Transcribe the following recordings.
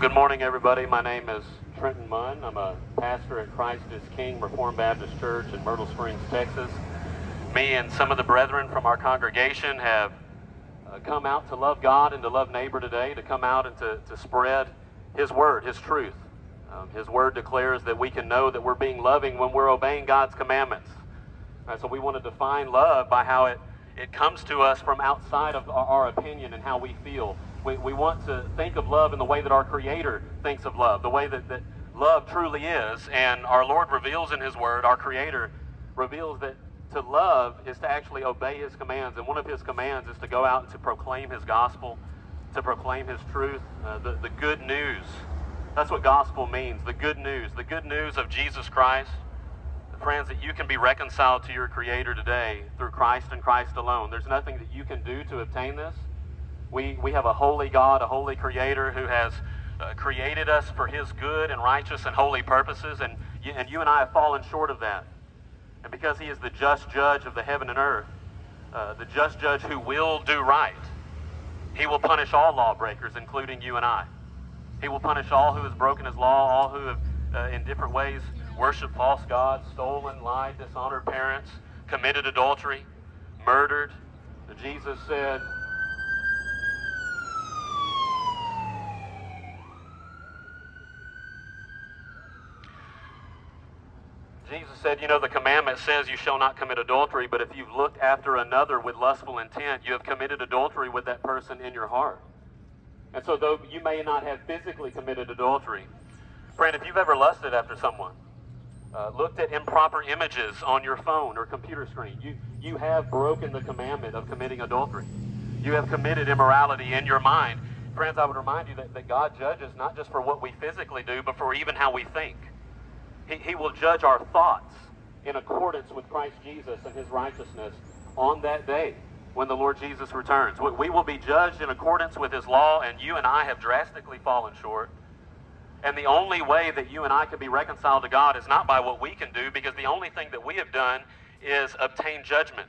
Good morning, everybody. My name is Trenton Munn. I'm a pastor at Christ is King Reformed Baptist Church in Myrtle Springs, Texas. Me and some of the brethren from our congregation have uh, come out to love God and to love neighbor today, to come out and to, to spread His word, His truth. Um, his word declares that we can know that we're being loving when we're obeying God's commandments. So we want to define love by how it, it comes to us from outside of our, our opinion and how we feel. We, we want to think of love in the way that our Creator thinks of love, the way that, that love truly is. And our Lord reveals in His Word, our Creator reveals that to love is to actually obey His commands. And one of His commands is to go out and to proclaim His gospel, to proclaim His truth, uh, the, the good news. That's what gospel means the good news. The good news of Jesus Christ. Friends, that you can be reconciled to your Creator today through Christ and Christ alone. There's nothing that you can do to obtain this. We, we have a holy God, a holy Creator who has uh, created us for His good and righteous and holy purposes, and you, and you and I have fallen short of that. And because He is the just judge of the heaven and earth, uh, the just judge who will do right, He will punish all lawbreakers, including you and I. He will punish all who has broken His law, all who have, uh, in different ways, worshiped false gods, stolen, lied, dishonored parents, committed adultery, murdered. Jesus said, Jesus said, You know, the commandment says you shall not commit adultery, but if you've looked after another with lustful intent, you have committed adultery with that person in your heart. And so, though you may not have physically committed adultery, friend, if you've ever lusted after someone, uh, looked at improper images on your phone or computer screen, you, you have broken the commandment of committing adultery. You have committed immorality in your mind. Friends, I would remind you that, that God judges not just for what we physically do, but for even how we think. He, he will judge our thoughts in accordance with Christ Jesus and his righteousness on that day when the Lord Jesus returns. We, will be judged in accordance with his law, and you and I have drastically fallen short. And the only way that you and I can be reconciled to God is not by what we can do, because the only thing that we have done is obtain judgment.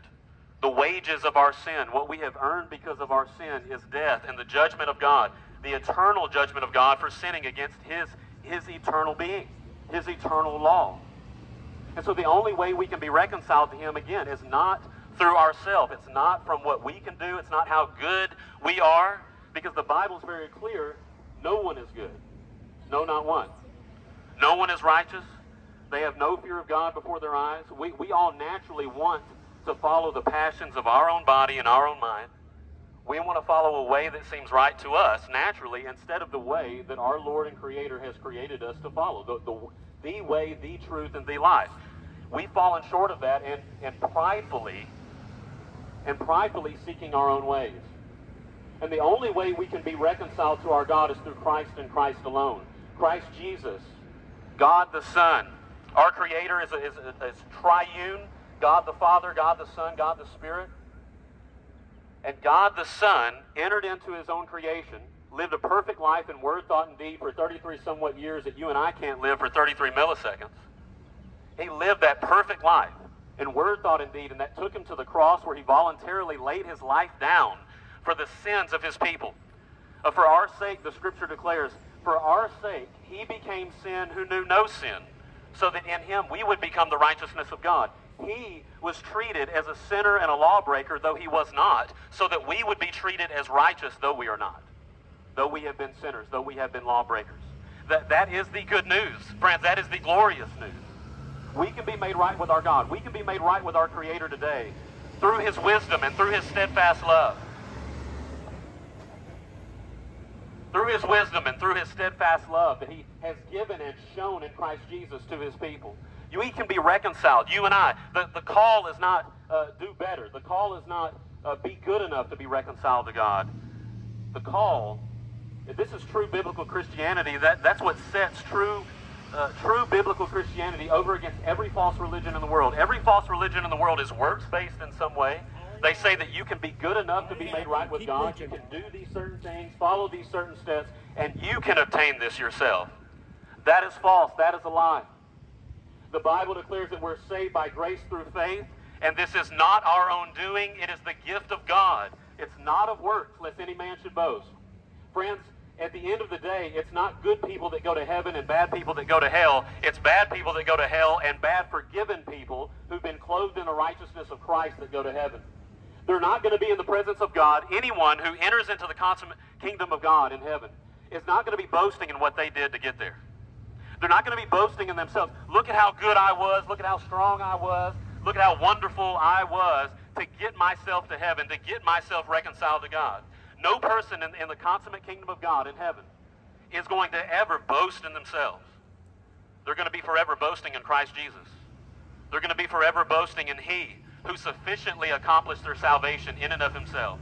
The wages of our sin, what we have earned because of our sin, is death, and the judgment of God, the eternal judgment of God for sinning against His, His eternal being, His eternal law. And so the only way we can be reconciled to Him again is not through ourselves. It's not from what we can do. It's not how good we are, because the Bible is very clear no one is good. No, not one. No one is righteous. They have no fear of God before their eyes. We, we all naturally want to follow the passions of our own body and our own mind. We want to follow a way that seems right to us naturally instead of the way that our Lord and Creator has created us to follow the, the, the way, the truth, and the life. We've fallen short of that and, and pridefully and pridefully seeking our own ways. And the only way we can be reconciled to our God is through Christ and Christ alone. Christ Jesus, God the Son. Our Creator is, a, is, a, is triune God the Father, God the Son, God the Spirit. And God the Son entered into his own creation, lived a perfect life in word, thought, and deed for 33 somewhat years that you and I can't live for 33 milliseconds. He lived that perfect life in word, thought, and deed, and that took him to the cross where he voluntarily laid his life down for the sins of his people. Uh, for our sake, the scripture declares, for our sake, he became sin who knew no sin, so that in him we would become the righteousness of God. He was treated as a sinner and a lawbreaker, though he was not, so that we would be treated as righteous, though we are not. Though we have been sinners, though we have been lawbreakers. That, that is the good news. Friends, that is the glorious news. We can be made right with our God. We can be made right with our Creator today through His wisdom and through His steadfast love. Through His wisdom and through His steadfast love that He has given and shown in Christ Jesus to His people. We can be reconciled, you and I. The, the call is not uh, do better. The call is not uh, be good enough to be reconciled to God. The call, if this is true biblical Christianity, that, that's what sets true uh, true biblical Christianity over against every false religion in the world. Every false religion in the world is works based in some way. They say that you can be good enough to be made right with God. You can do these certain things, follow these certain steps, and you can obtain this yourself. That is false. That is a lie. The Bible declares that we're saved by grace through faith, and this is not our own doing. It is the gift of God. It's not of works, lest any man should boast. Friends, at the end of the day, it's not good people that go to heaven and bad people that go to hell. It's bad people that go to hell and bad forgiven people who've been clothed in the righteousness of Christ that go to heaven. They're not going to be in the presence of God. Anyone who enters into the consummate kingdom of God in heaven is not going to be boasting in what they did to get there. They're not going to be boasting in themselves. Look at how good I was. Look at how strong I was. Look at how wonderful I was to get myself to heaven, to get myself reconciled to God. No person in, in the consummate kingdom of God in heaven is going to ever boast in themselves. They're going to be forever boasting in Christ Jesus. They're going to be forever boasting in He who sufficiently accomplished their salvation in and of Himself.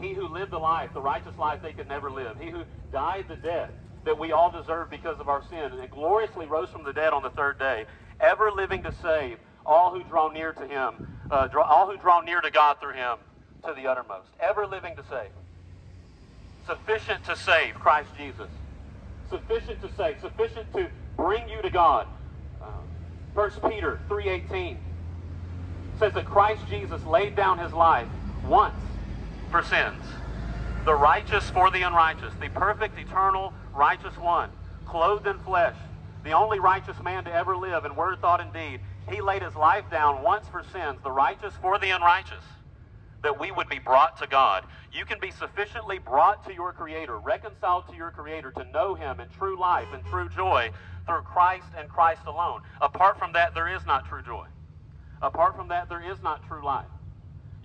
He who lived the life, the righteous life they could never live. He who died the death that we all deserve because of our sin and gloriously rose from the dead on the third day, ever living to save all who draw near to Him, uh, draw, all who draw near to God through Him to the uttermost. Ever living to save sufficient to save, Christ Jesus. Sufficient to save, sufficient to bring you to God. Uh, 1 Peter 3.18 says that Christ Jesus laid down his life once for sins. The righteous for the unrighteous. The perfect, eternal, righteous one. Clothed in flesh. The only righteous man to ever live in word, thought, and deed. He laid his life down once for sins. The righteous for the unrighteous that we would be brought to God. You can be sufficiently brought to your Creator, reconciled to your Creator, to know Him in true life and true joy through Christ and Christ alone. Apart from that, there is not true joy. Apart from that, there is not true life.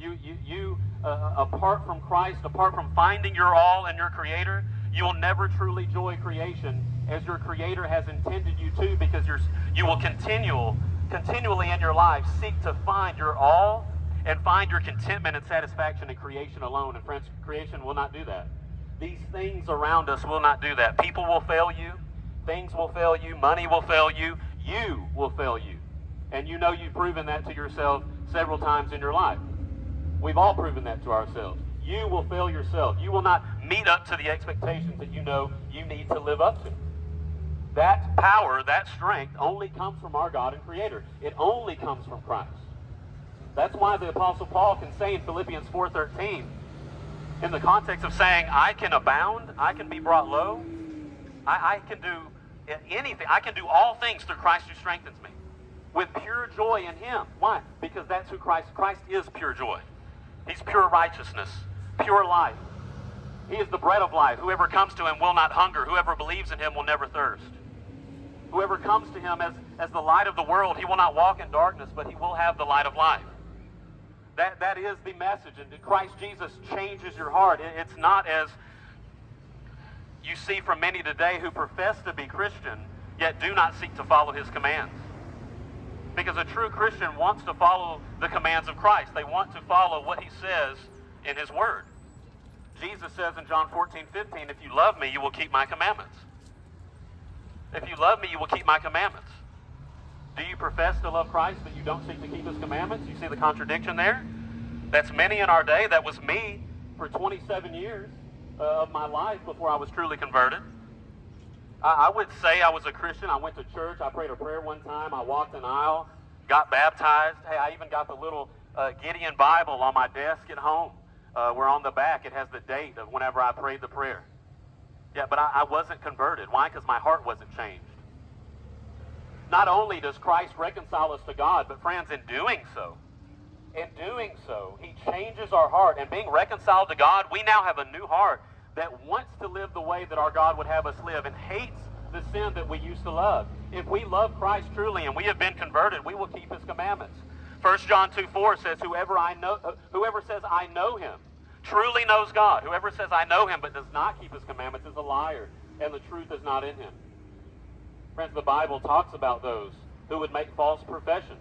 You, you, you uh, apart from Christ, apart from finding your all in your Creator, you will never truly joy creation as your Creator has intended you to, because you're, you will continual, continually in your life seek to find your all and find your contentment and satisfaction in creation alone. And friends, creation will not do that. These things around us will not do that. People will fail you. Things will fail you. Money will fail you. You will fail you. And you know you've proven that to yourself several times in your life. We've all proven that to ourselves. You will fail yourself. You will not meet up to the expectations that you know you need to live up to. That power, that strength only comes from our God and Creator. It only comes from Christ. That's why the Apostle Paul can say in Philippians 4.13, in the context of saying, I can abound, I can be brought low, I, I can do anything, I can do all things through Christ who strengthens me. With pure joy in him. Why? Because that's who Christ, Christ is pure joy. He's pure righteousness, pure life. He is the bread of life. Whoever comes to him will not hunger. Whoever believes in him will never thirst. Whoever comes to him as, as the light of the world, he will not walk in darkness, but he will have the light of life. That, that is the message. And Christ Jesus changes your heart. It's not as you see from many today who profess to be Christian, yet do not seek to follow his commands. Because a true Christian wants to follow the commands of Christ. They want to follow what he says in his word. Jesus says in John 14, 15, if you love me, you will keep my commandments. If you love me, you will keep my commandments. Do you profess to love Christ, but you don't seek to keep his commandments? You see the contradiction there? That's many in our day. That was me for 27 years uh, of my life before I was truly converted. I, I would say I was a Christian. I went to church. I prayed a prayer one time. I walked an aisle, got baptized. Hey, I even got the little uh, Gideon Bible on my desk at home, uh, where on the back it has the date of whenever I prayed the prayer. Yeah, but I, I wasn't converted. Why? Because my heart wasn't changed. Not only does Christ reconcile us to God, but friends, in doing so, in doing so, he changes our heart. And being reconciled to God, we now have a new heart that wants to live the way that our God would have us live and hates the sin that we used to love. If we love Christ truly and we have been converted, we will keep his commandments. 1 John 2 4 says, Whoever I know uh, whoever says I know him truly knows God. Whoever says I know him but does not keep his commandments is a liar, and the truth is not in him. Friends, the Bible talks about those who would make false professions.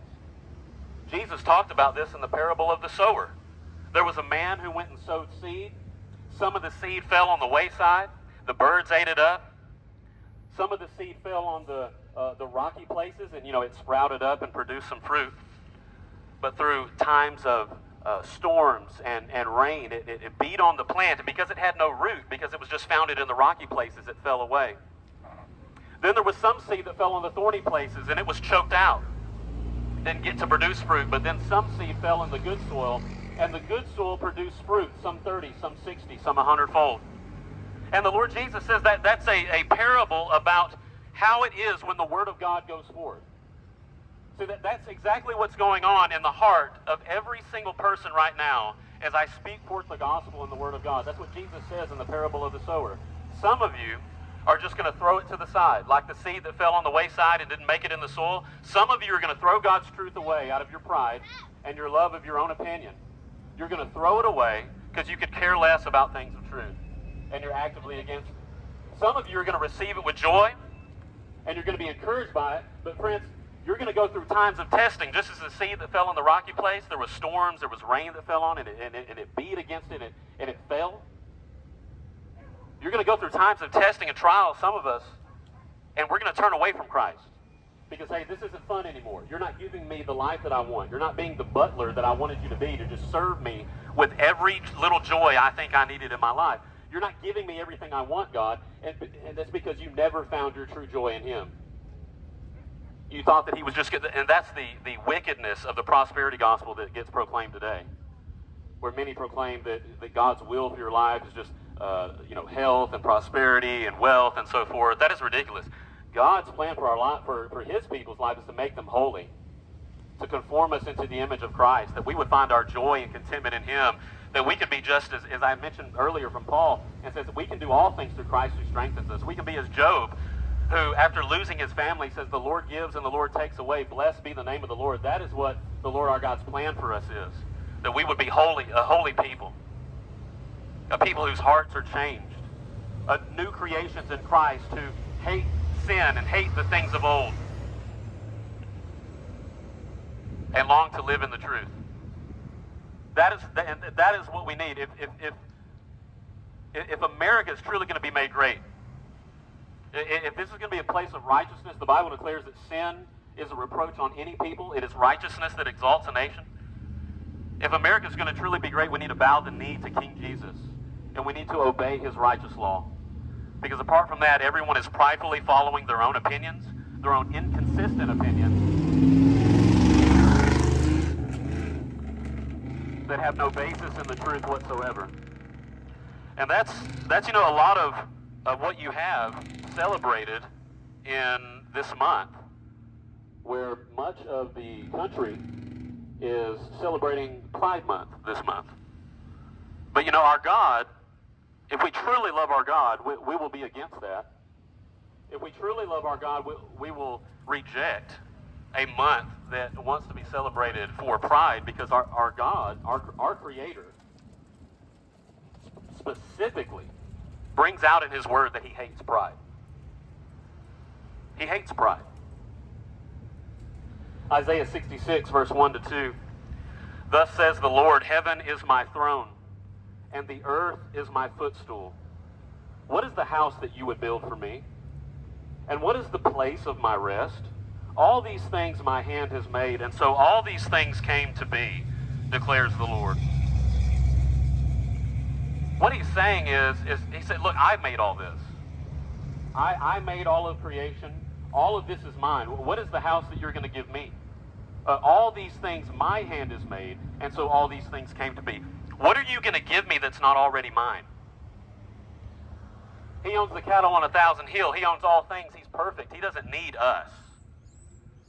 Jesus talked about this in the parable of the sower. There was a man who went and sowed seed. Some of the seed fell on the wayside. The birds ate it up. Some of the seed fell on the, uh, the rocky places, and, you know, it sprouted up and produced some fruit. But through times of uh, storms and, and rain. It, it, it beat on the plant, and because it had no root, because it was just founded in the rocky places, it fell away. Then there was some seed that fell on the thorny places, and it was choked out. Didn't get to produce fruit, but then some seed fell in the good soil, and the good soil produced fruit, some 30, some 60, some 100 fold. And the Lord Jesus says that that's a, a parable about how it is when the Word of God goes forth. So that, that's exactly what's going on in the heart of every single person right now as I speak forth the gospel and the Word of God. That's what Jesus says in the parable of the sower. Some of you are just going to throw it to the side, like the seed that fell on the wayside and didn't make it in the soil. Some of you are going to throw God's truth away out of your pride and your love of your own opinion. You're going to throw it away because you could care less about things of truth and you're actively against it. Some of you are going to receive it with joy and you're going to be encouraged by it. But, friends, you're going to go through times of testing, just as the seed that fell in the rocky place. There was storms, there was rain that fell on it, and it, and it beat against it, and it, and it fell. You're going to go through times of testing and trials, some of us, and we're going to turn away from Christ. Because, hey, this isn't fun anymore. You're not giving me the life that I want. You're not being the butler that I wanted you to be to just serve me with every little joy I think I needed in my life. You're not giving me everything I want, God, and, and that's because you never found your true joy in Him. You thought that He was just and that's the, the wickedness of the prosperity gospel that gets proclaimed today, where many proclaim that, that God's will for your life is just uh, you know health and prosperity and wealth and so forth. That is ridiculous. God's plan for our life, for, for His people's life, is to make them holy, to conform us into the image of Christ, that we would find our joy and contentment in Him that we can be just as, as I mentioned earlier from Paul, and says that we can do all things through Christ who strengthens us. We can be as Job, who, after losing his family, says, The Lord gives and the Lord takes away. Blessed be the name of the Lord. That is what the Lord our God's plan for us is. That we would be holy, a holy people, a people whose hearts are changed, a new creations in Christ who hate sin and hate the things of old, and long to live in the truth. That is, that is what we need. If, if, if, if America is truly going to be made great, if this is going to be a place of righteousness, the Bible declares that sin is a reproach on any people. It is righteousness that exalts a nation. If America is going to truly be great, we need to bow the knee to King Jesus, and we need to obey his righteous law. Because apart from that, everyone is pridefully following their own opinions, their own inconsistent opinions, that have no basis in the truth whatsoever. And that's, that's you know, a lot of, of what you have celebrated in this month, where much of the country is celebrating Pride Month this month. But you know, our God, if we truly love our God, we, we will be against that. If we truly love our God, we, we will reject a month that wants to be celebrated for pride because our, our God, our, our Creator, specifically brings out in His Word that He hates pride. He hates pride. Isaiah 66, verse 1 to 2. Thus says the Lord, Heaven is my throne, and the earth is my footstool. What is the house that you would build for me? And what is the place of my rest? All these things my hand has made, and so all these things came to be, declares the Lord. What he's saying is, is he said, look, I made all this. I, I made all of creation. All of this is mine. What is the house that you're going to give me? Uh, all these things my hand has made, and so all these things came to be. What are you going to give me that's not already mine? He owns the cattle on a thousand hill. He owns all things. He's perfect. He doesn't need us.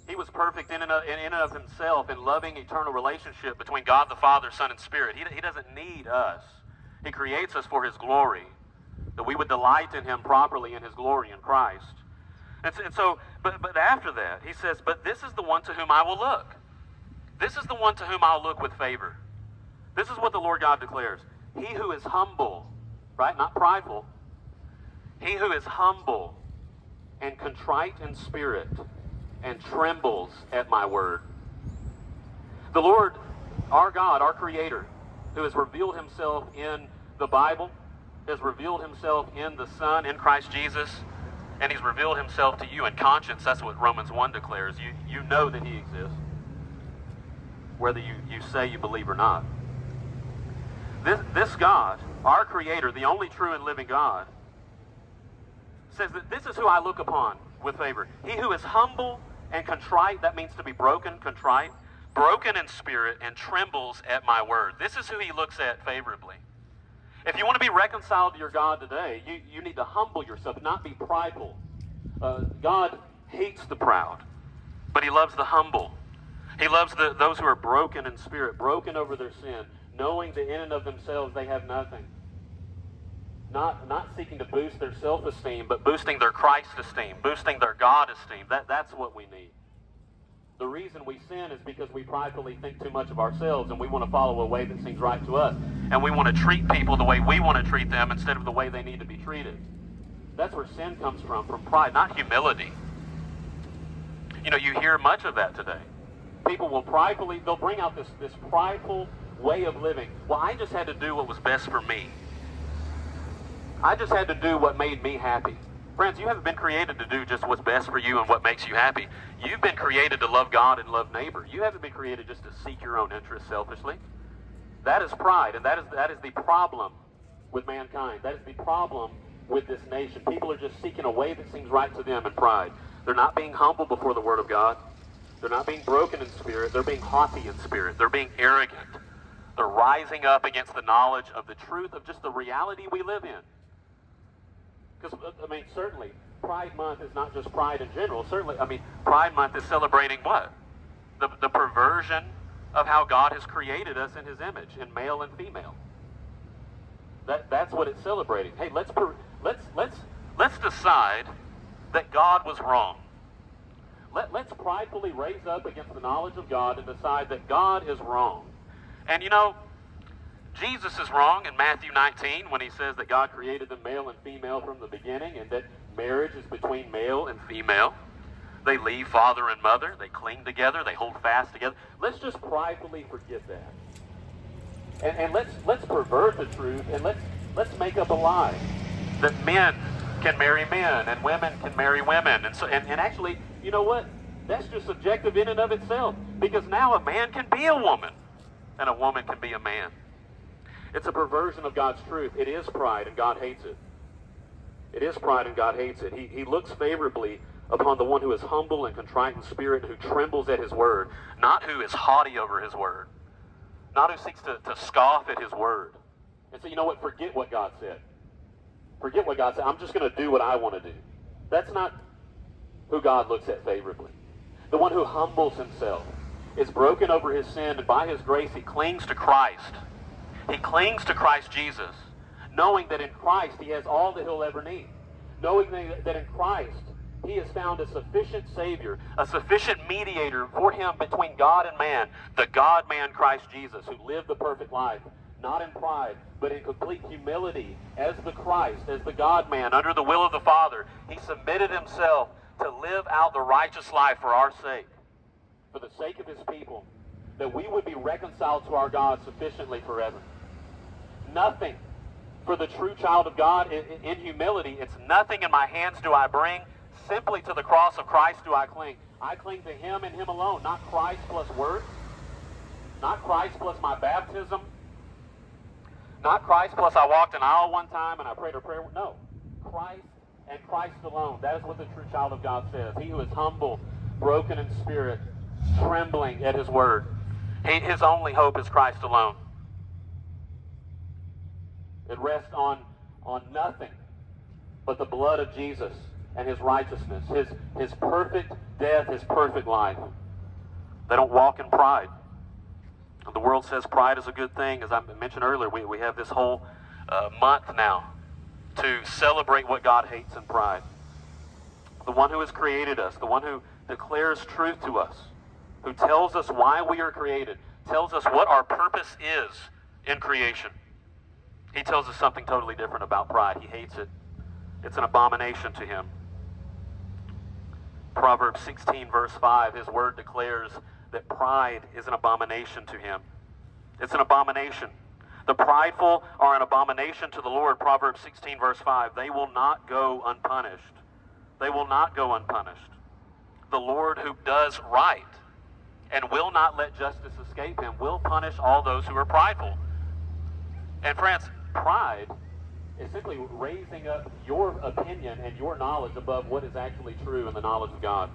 He was perfect in and, of, in and of himself in loving eternal relationship between God the Father, Son, and Spirit. He, he doesn't need us. He creates us for his glory, that we would delight in him properly in his glory in Christ. And, and so, but, but after that, he says, But this is the one to whom I will look. This is the one to whom I'll look with favor. This is what the Lord God declares. He who is humble, right? Not prideful. He who is humble and contrite in spirit and trembles at my word. The Lord, our God, our Creator, who has revealed himself in the Bible, has revealed himself in the Son, in Christ Jesus, and he's revealed himself to you in conscience. That's what Romans 1 declares. You, you know that he exists, whether you, you say you believe or not. This, this God, our Creator, the only true and living God, says that this is who I look upon with favor. He who is humble and contrite, that means to be broken, contrite, broken in spirit, and trembles at my word. This is who he looks at favorably. If you want to be reconciled to your God today, you, you need to humble yourself, not be prideful. Uh, God hates the proud, but he loves the humble. He loves the, those who are broken in spirit, broken over their sin, knowing that in and of themselves they have nothing. Not, not seeking to boost their self esteem, but boosting their Christ esteem, boosting their God esteem. That, that's what we need. The reason we sin is because we pridefully think too much of ourselves and we want to follow a way that seems right to us. And we want to treat people the way we want to treat them instead of the way they need to be treated. That's where sin comes from, from pride, not humility. You know, you hear much of that today. People will pridefully, they'll bring out this, this prideful way of living. Well, I just had to do what was best for me. I just had to do what made me happy. Friends, you haven't been created to do just what's best for you and what makes you happy. You've been created to love God and love neighbor. You haven't been created just to seek your own interests selfishly. That is pride, and that is, that is the problem with mankind. That is the problem with this nation. People are just seeking a way that seems right to them in pride. They're not being humble before the Word of God. They're not being broken in spirit. They're being haughty in spirit. They're being arrogant. They're rising up against the knowledge of the truth of just the reality we live in. Because, uh, I mean, certainly, Pride Month is not just pride in general. Certainly, I mean, Pride Month is celebrating what? The, the perversion of how God has created us in His image, in male and female. That, that's what it's celebrating. Hey, let's, per, let's, let's, let's decide that God was wrong. Let, let's pridefully raise up against the knowledge of God and decide that God is wrong. And you know, Jesus is wrong in Matthew 19 when he says that God created them male and female from the beginning and that marriage is between male and female. They leave father and mother, they cling together, they hold fast together. Let's just pridefully forget that. And, and let's let's pervert the truth and let's let's make up a lie that men can marry men and women can marry women. And so and, and actually, you know what? That's just subjective in and of itself. Because now a man can be a woman and a woman can be a man. It's a perversion of God's truth. It is pride, and God hates it. It is pride, and God hates it. He, he looks favorably upon the one who is humble and contrite in spirit, who trembles at his word, not who is haughty over his word, not who seeks to, to scoff at his word. And so, you know what? Forget what God said. Forget what God said. I'm just going to do what I want to do. That's not who God looks at favorably. The one who humbles himself is broken over his sin, and by his grace he clings to Christ he clings to Christ Jesus, knowing that in Christ he has all that he'll ever need. Knowing that in Christ he has found a sufficient Savior, a sufficient mediator for him between God and man, the God man Christ Jesus, who lived the perfect life, not in pride, but in complete humility as the Christ, as the God man, under the will of the Father. He submitted himself to live out the righteous life for our sake, for the sake of his people, that we would be reconciled to our God sufficiently forever nothing for the true child of God in, in, humility. It's nothing in my hands do I bring. Simply to the cross of Christ do I cling. I cling to Him and Him alone, not Christ plus words, not Christ plus my baptism, not Christ plus I walked an aisle one time and I prayed a prayer. No, Christ and Christ alone. That is what the true child of God says. He who is humble, broken in spirit, trembling at His word. He, his only hope is Christ alone. It rests on, on nothing but the blood of Jesus and his righteousness, his, his perfect death, his perfect life. They don't walk in pride. The world says pride is a good thing. As I mentioned earlier, we, we have this whole uh, month now to celebrate what God hates in pride. The one who has created us, the one who declares truth to us, who tells us why we are created, tells us what our purpose is in creation. He tells us something totally different about pride. He hates it, it's an abomination to him. Proverbs 16, verse 5, his word declares that pride is an abomination to him. It's an abomination. The prideful are an abomination to the Lord. Proverbs 16, verse 5. They will not go unpunished. They will not go unpunished. The Lord who does right and will not let justice escape him will punish all those who are prideful. And friends, pride is simply raising up your opinion and your knowledge above what is actually true in the knowledge of God.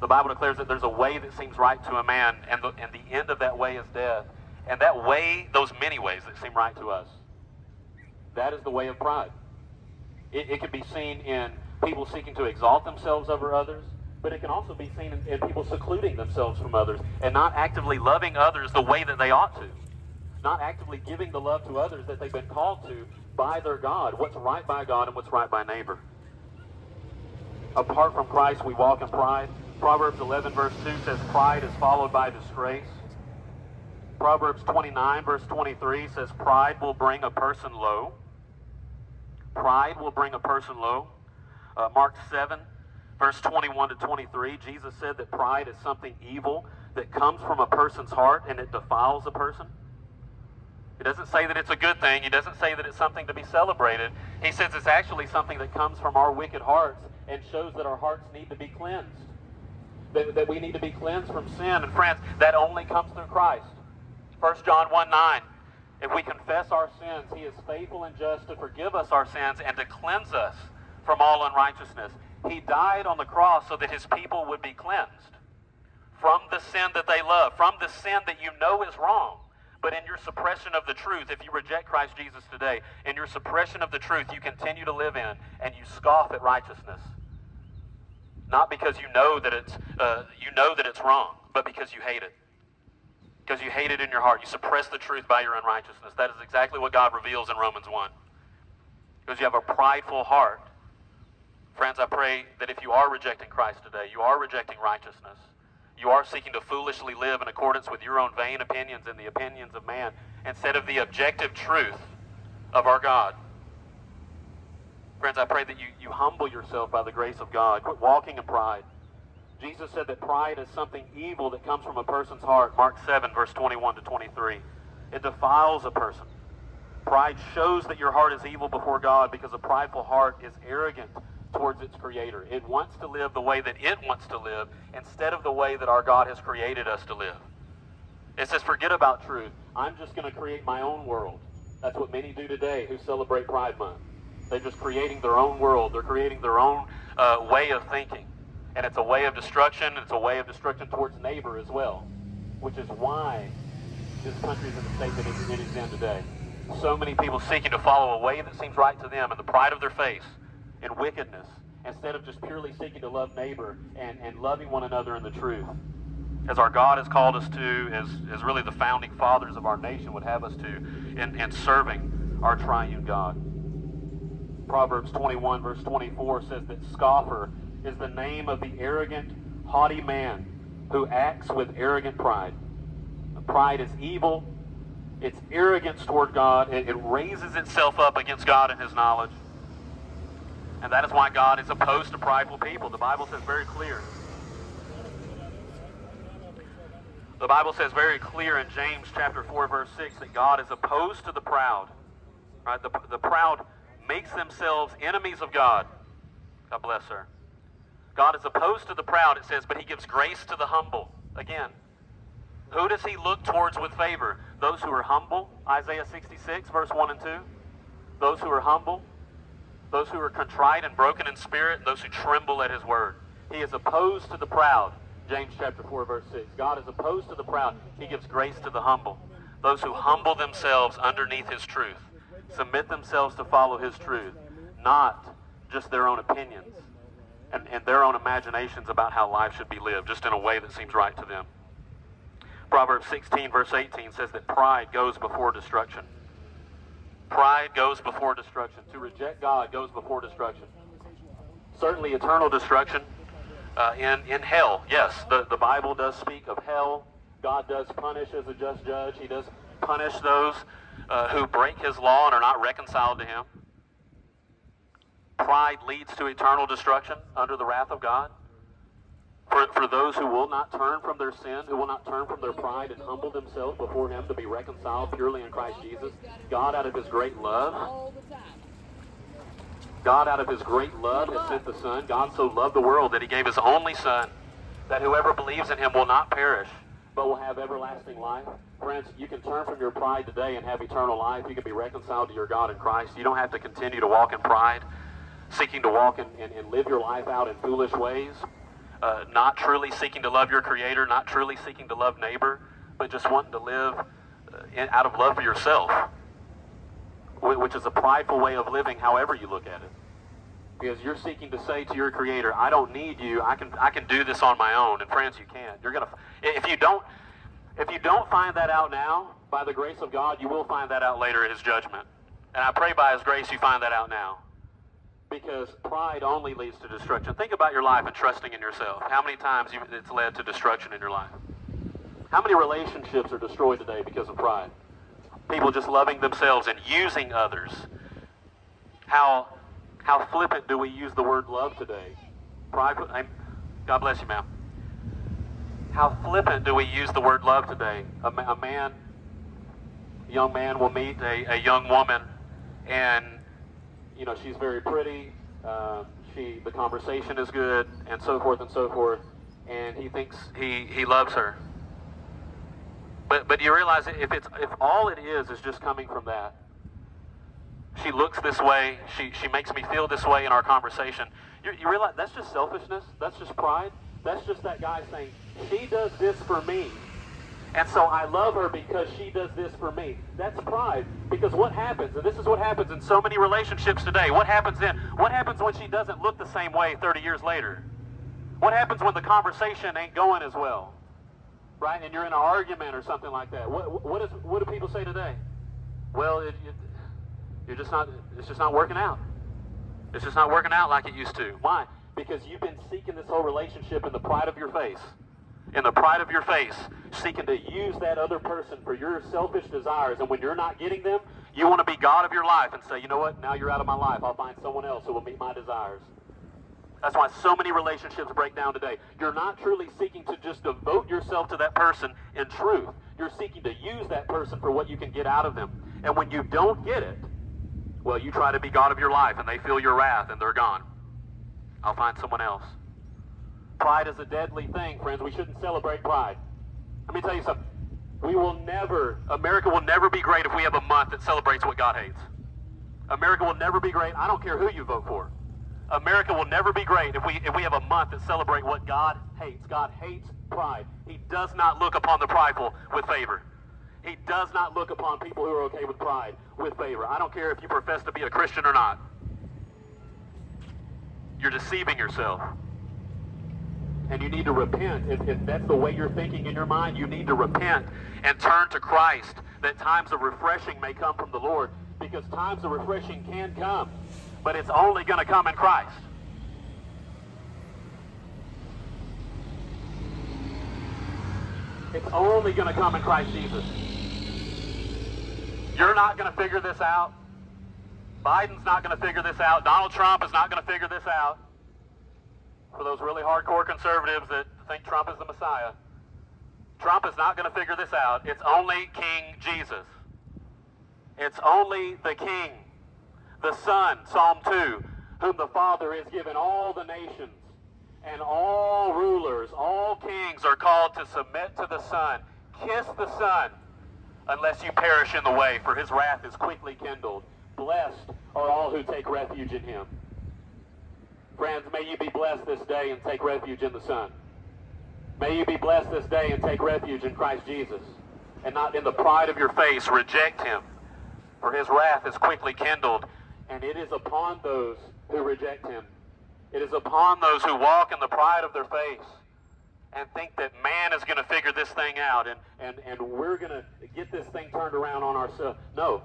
The Bible declares that there's a way that seems right to a man, and the, and the end of that way is death. And that way, those many ways that seem right to us, that is the way of pride. It, it can be seen in people seeking to exalt themselves over others, but it can also be seen in, in people secluding themselves from others and not actively loving others the way that they ought to. Not actively giving the love to others that they've been called to by their God, what's right by God and what's right by neighbor. Apart from Christ, we walk in pride. Proverbs 11, verse 2 says, Pride is followed by disgrace. Proverbs 29, verse 23 says, Pride will bring a person low. Pride will bring a person low. Uh, Mark 7, verse 21 to 23, Jesus said that pride is something evil that comes from a person's heart and it defiles a person. He doesn't say that it's a good thing. He doesn't say that it's something to be celebrated. He says it's actually something that comes from our wicked hearts and shows that our hearts need to be cleansed. That, that we need to be cleansed from sin. And friends, that only comes through Christ. 1 John 1 9. If we confess our sins, he is faithful and just to forgive us our sins and to cleanse us from all unrighteousness. He died on the cross so that his people would be cleansed from the sin that they love, from the sin that you know is wrong. But in your suppression of the truth, if you reject Christ Jesus today, in your suppression of the truth you continue to live in, and you scoff at righteousness. Not because you know that it's uh, you know that it's wrong, but because you hate it. Because you hate it in your heart. You suppress the truth by your unrighteousness. That is exactly what God reveals in Romans 1. Because you have a prideful heart. Friends, I pray that if you are rejecting Christ today, you are rejecting righteousness, you are seeking to foolishly live in accordance with your own vain opinions and the opinions of man instead of the objective truth of our God. Friends, I pray that you, you humble yourself by the grace of God. Quit walking in pride. Jesus said that pride is something evil that comes from a person's heart. Mark 7, verse 21 to 23. It defiles a person. Pride shows that your heart is evil before God because a prideful heart is arrogant towards its creator. It wants to live the way that it wants to live instead of the way that our God has created us to live. It says, forget about truth. I'm just going to create my own world. That's what many do today who celebrate Pride Month. They're just creating their own world. They're creating their own uh, way of thinking. And it's a way of destruction. It's a way of destruction towards neighbor as well, which is why this country is in the state that it is in today. So many people seeking to follow a way that seems right to them in the pride of their face and wickedness instead of just purely seeking to love neighbor and, and loving one another in the truth. As our God has called us to, as, as really the founding fathers of our nation would have us to, in, in serving our triune God. Proverbs 21, verse 24 says that scoffer is the name of the arrogant, haughty man who acts with arrogant pride. Pride is evil. It's arrogance toward God. It, it raises itself up against God and his knowledge. And that is why God is opposed to prideful people. The Bible says very clear. The Bible says very clear in James chapter 4 verse 6 that God is opposed to the proud. Right? The, the proud makes themselves enemies of God. God bless her. God is opposed to the proud, it says, but he gives grace to the humble. Again, who does he look towards with favor? Those who are humble, Isaiah 66, verse 1 and 2. Those who are humble, those who are contrite and broken in spirit, and those who tremble at his word. He is opposed to the proud. James chapter 4, verse 6. God is opposed to the proud. He gives grace to the humble. Those who humble themselves underneath his truth, submit themselves to follow his truth, not just their own opinions and, and their own imaginations about how life should be lived, just in a way that seems right to them. Proverbs 16, verse 18 says that pride goes before destruction. Pride goes before destruction. To reject God goes before destruction. Certainly eternal destruction uh, in, in hell. Yes, the, the Bible does speak of hell. God does punish as a just judge. He does punish those uh, who break his law and are not reconciled to him. Pride leads to eternal destruction under the wrath of God. For, for those who will not turn from their sin, who will not turn from their pride and humble themselves before Him to be reconciled purely in Christ Jesus, God, out of His great love, God, out of His great love, has sent the Son. God so loved the world that He gave His only Son, that whoever believes in Him will not perish, but will have everlasting life. Friends, you can turn from your pride today and have eternal life. You can be reconciled to your God in Christ. You don't have to continue to walk in pride, seeking to walk and, and live your life out in foolish ways, uh, not truly seeking to love your Creator, not truly seeking to love neighbor, but just wanting to live uh, in, out of love for yourself, which is a prideful way of living, however you look at it. Because you're seeking to say to your Creator, "I don't need you. I can I can do this on my own." And friends, you can't. You're gonna if you don't if you don't find that out now, by the grace of God, you will find that out later at His judgment. And I pray by His grace you find that out now. Because pride only leads to destruction. Think about your life and trusting in yourself. How many times it's led to destruction in your life? How many relationships are destroyed today because of pride? People just loving themselves and using others. How how flippant do we use the word love today? Pride. God bless you, ma'am. How flippant do we use the word love today? A, a man, a young man will meet a, a young woman, and you know she's very pretty. Uh, she, the conversation is good, and so forth and so forth. And he thinks he he loves her. But but you realize if it's if all it is is just coming from that, she looks this way, she she makes me feel this way in our conversation. You, you realize that's just selfishness. That's just pride. That's just that guy saying she does this for me, and so I love her because she does this for me. That's pride. Because what happens, and this is what happens in so many relationships today. What happens then? What happens when she doesn't look the same way 30 years later? What happens when the conversation ain't going as well? Right? And you're in an argument or something like that. What, what, is, what do people say today? Well, it, it, you're just not, it's just not working out. It's just not working out like it used to. Why? Because you've been seeking this whole relationship in the pride of your face. In the pride of your face, seeking to use that other person for your selfish desires. And when you're not getting them, you want to be God of your life and say, you know what? Now you're out of my life. I'll find someone else who will meet my desires. That's why so many relationships break down today. You're not truly seeking to just devote yourself to that person in truth. You're seeking to use that person for what you can get out of them. And when you don't get it, well, you try to be God of your life and they feel your wrath and they're gone. I'll find someone else. Pride is a deadly thing, friends. We shouldn't celebrate pride. Let me tell you something. We will never, America will never be great if we have a month that celebrates what God hates. America will never be great. I don't care who you vote for. America will never be great if we if we have a month that celebrate what God hates. God hates pride. He does not look upon the prideful with favor. He does not look upon people who are okay with pride with favor. I don't care if you profess to be a Christian or not. You're deceiving yourself. And you need to repent. If, if that's the way you're thinking in your mind, you need to repent and turn to Christ that times of refreshing may come from the Lord. Because times of refreshing can come, but it's only going to come in Christ. It's only going to come in Christ Jesus. You're not going to figure this out. Biden's not going to figure this out. Donald Trump is not going to figure this out. For those really hardcore conservatives that think Trump is the Messiah, Trump is not going to figure this out. It's only King Jesus. It's only the King, the Son, Psalm 2, whom the Father has given all the nations and all rulers, all kings are called to submit to the Son. Kiss the Son, unless you perish in the way, for his wrath is quickly kindled. Blessed are all who take refuge in him. Friends, may you be blessed this day and take refuge in the Son. May you be blessed this day and take refuge in Christ Jesus, and not in the pride of your face reject him, for his wrath is quickly kindled, and it is upon those who reject him. It is upon those who walk in the pride of their face and think that man is going to figure this thing out and, and, and we're going to get this thing turned around on ourselves. No,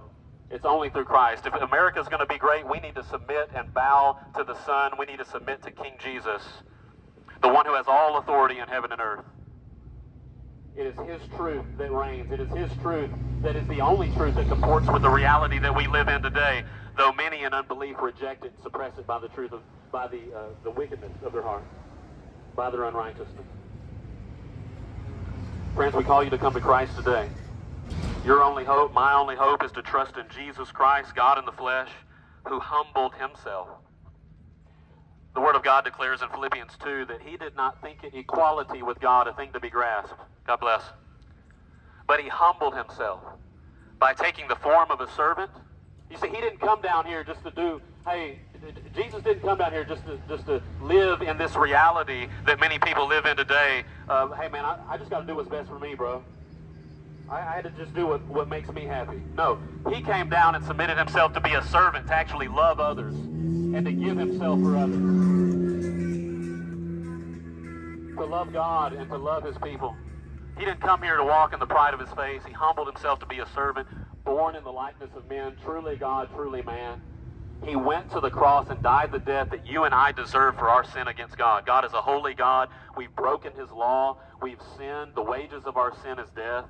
it's only through Christ. If America is going to be great, we need to submit and bow to the Son. We need to submit to King Jesus, the one who has all authority in heaven and earth. It is His truth that reigns. It is His truth that is the only truth that comports with the reality that we live in today, though many in unbelief reject it and suppress it by the truth of, by the, uh, the wickedness of their heart, by their unrighteousness. Friends, we call you to come to Christ today. Your only hope, my only hope, is to trust in Jesus Christ, God in the flesh, who humbled himself. The Word of God declares in Philippians 2 that he did not think it equality with God a thing to be grasped. God bless. but he humbled himself by taking the form of a servant. You see, he didn't come down here just to do, hey, Jesus didn't come down here just to, just to live in this reality that many people live in today. Uh, hey, man, I, I just got to do what's best for me, bro. I, I had to just do what, what makes me happy. No, he came down and submitted himself to be a servant, to actually love others, and to give himself for others. To love God and to love his people. He didn't come here to walk in the pride of his face. He humbled himself to be a servant, born in the likeness of men, truly God, truly man. He went to the cross and died the death that you and I deserve for our sin against God. God is a holy God. We've broken his law. We've sinned. The wages of our sin is death.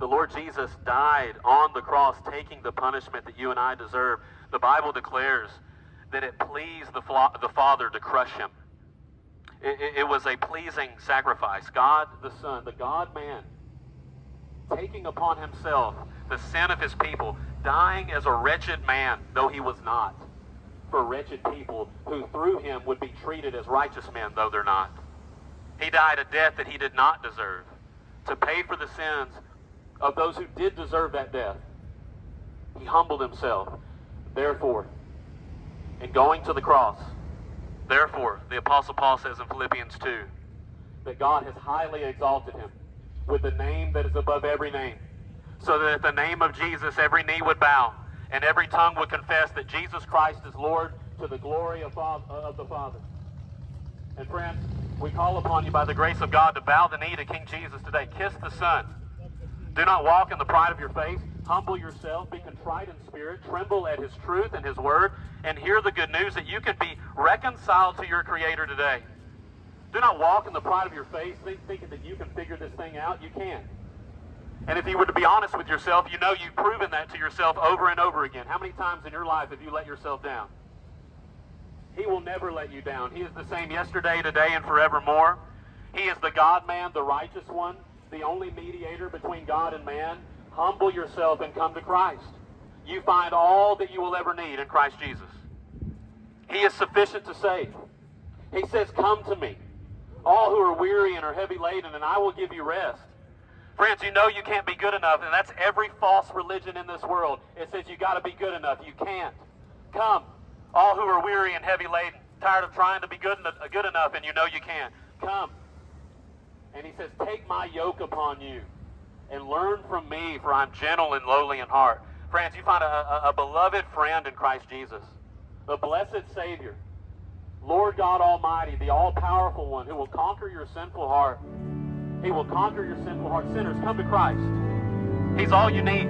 The Lord Jesus died on the cross, taking the punishment that you and I deserve. The Bible declares that it pleased the, the Father to crush him. It, it, it was a pleasing sacrifice. God the Son, the God man, taking upon himself the sin of his people, dying as a wretched man, though he was not, for wretched people who through him would be treated as righteous men, though they're not. He died a death that he did not deserve to pay for the sins of those who did deserve that death. He humbled himself. Therefore, in going to the cross, therefore, the Apostle Paul says in Philippians 2 that God has highly exalted him with the name that is above every name, so that at the name of Jesus every knee would bow and every tongue would confess that Jesus Christ is Lord to the glory of, of the Father. And friends, we call upon you by the grace of God to bow the knee to King Jesus today. Kiss the Son. Do not walk in the pride of your face. Humble yourself. Be contrite in spirit. Tremble at his truth and his word. And hear the good news that you can be reconciled to your Creator today. Do not walk in the pride of your face, think, thinking that you can figure this thing out. You can't. And if you were to be honest with yourself, you know you've proven that to yourself over and over again. How many times in your life have you let yourself down? He will never let you down. He is the same yesterday, today, and forevermore. He is the God man, the righteous one the only mediator between God and man, humble yourself and come to Christ. You find all that you will ever need in Christ Jesus. He is sufficient to save. He says, Come to me, all who are weary and are heavy laden, and I will give you rest. Friends, you know you can't be good enough, and that's every false religion in this world. It says you got to be good enough. You can't. Come, all who are weary and heavy laden, tired of trying to be good, good enough, and you know you can't. Come. And he says, Take my yoke upon you and learn from me, for I'm gentle and lowly in heart. Friends, you find a, a, a beloved friend in Christ Jesus, the blessed Savior, Lord God Almighty, the all powerful one who will conquer your sinful heart. He will conquer your sinful heart. Sinners, come to Christ. He's all you need.